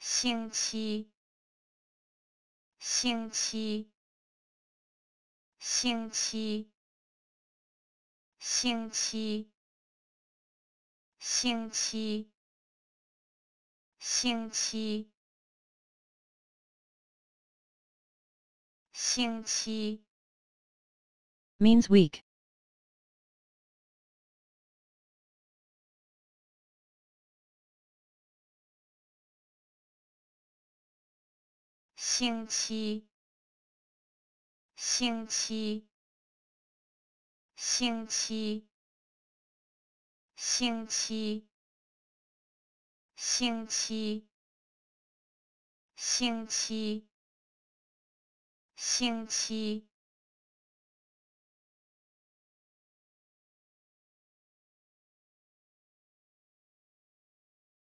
星期，星期，星期，星期，星期，星期，星期 means week. 星期，星期，星期，星期，星期，星期，星期。